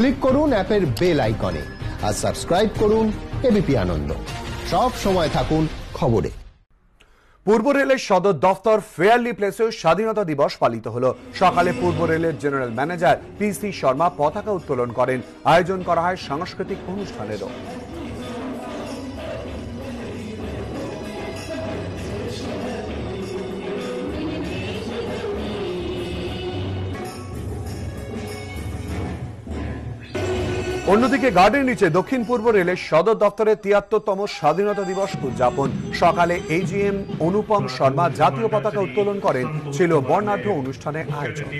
Click করুন অ্যাপের bell আইকনে আর সাবস্ক্রাইব করুন এবিপি আনন্দ। সব সময় থাকুন খবরে। পূর্ব রেলের সদর দফতর ফেয়ারলি প্লেসে স্বাধীনতা দিবস পালিত হল। সকালে পূর্ব রেলের general manager P C Sharma পতাকা উত্তোলন করেন। আয়োজন করা হয় সাংস্কৃতিক অনুষ্ঠানেরও। অন্যদিকে গার্ডের নিচে দক্ষিণ পূর্ব রেলের সদর দপ্তরে তিয়াত্তরতম স্বাধীনতা দিবস উদযাপন। সকালে এজিএম অনুপম শর্মা জাতীয় পতাকা উত্তোলন করেন, ছিল বর্ণাঢ্য অনুষ্ঠানে আয়োজন